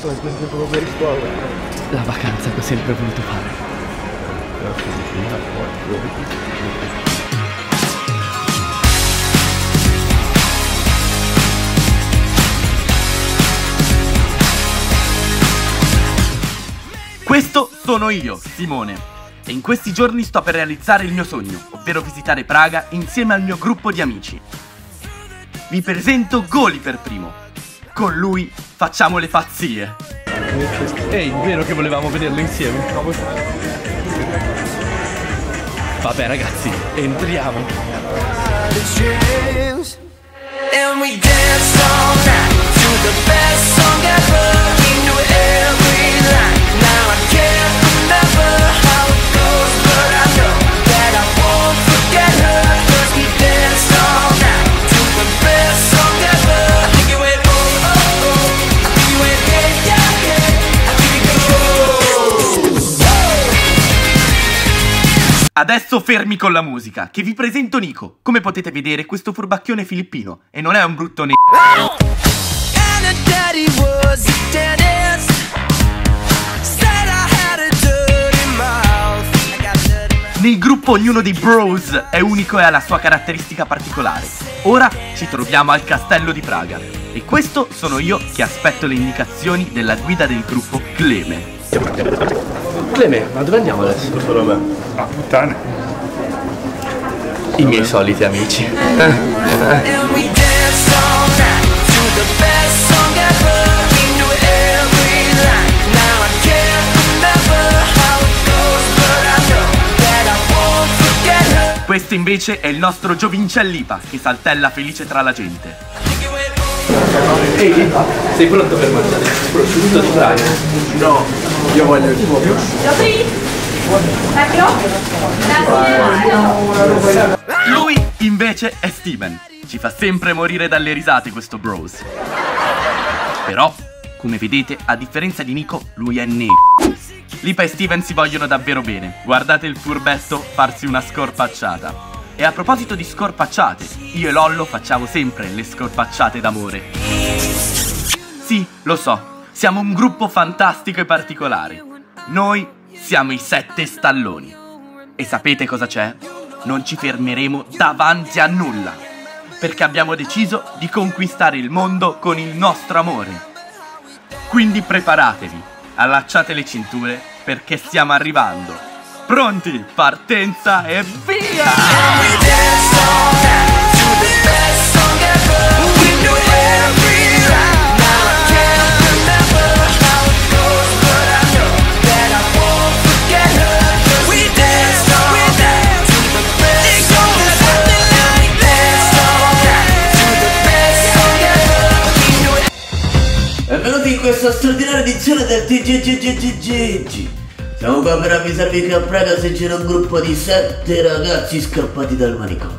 sto sempre proprio per scuola. La vacanza che ho sempre voluto fare. Questo sono io, Simone. E in questi giorni sto per realizzare il mio sogno, ovvero visitare Praga insieme al mio gruppo di amici. Vi presento Goli per primo. Con lui facciamo le pazzie. Ehi, vero che volevamo vederlo insieme? Vabbè ragazzi, entriamo. And we danced all night to the best song Adesso fermi con la musica, che vi presento Nico. Come potete vedere, questo furbacchione filippino. E non è un brutto ne... Nel gruppo ognuno dei bros è unico e ha la sua caratteristica particolare. Ora ci troviamo al castello di Praga. E questo sono io che aspetto le indicazioni della guida del gruppo Cleme. Cleme, ma dove andiamo adesso? Solo me. Ah, puttane. I miei soliti amici. Questo invece è il nostro Giovincellipa che saltella felice tra la gente. Ehi, Lipa, sei pronto per mangiare il prosciutto di Praga? No, io voglio il tuo. Lui invece è Steven. Ci fa sempre morire dalle risate questo bros. Però, come vedete, a differenza di Nico, lui è nero. Lipa e Steven si vogliono davvero bene. Guardate il furbetto farsi una scorpacciata. E a proposito di scorpacciate, io e Lollo facciamo sempre le scorpacciate d'amore. Sì, lo so, siamo un gruppo fantastico e particolare. Noi siamo i sette stalloni. E sapete cosa c'è? Non ci fermeremo davanti a nulla. Perché abbiamo deciso di conquistare il mondo con il nostro amore. Quindi preparatevi, allacciate le cinture perché stiamo arrivando. Pronti? Partenza e via! Benvenuti in questa straordinaria edizione del TGGGGG. Siamo qua per avvisarvi che a Praga si gira un gruppo di sette ragazzi scappati dal manicomio.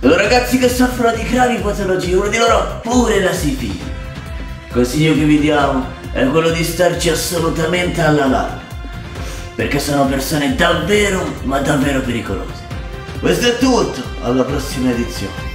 Sono ragazzi che soffrono di gravi patologie, uno di loro ha pure la sifili. Il consiglio che vi diamo è quello di starci assolutamente alla larga, perché sono persone davvero, ma davvero pericolose. Questo è tutto, alla prossima edizione.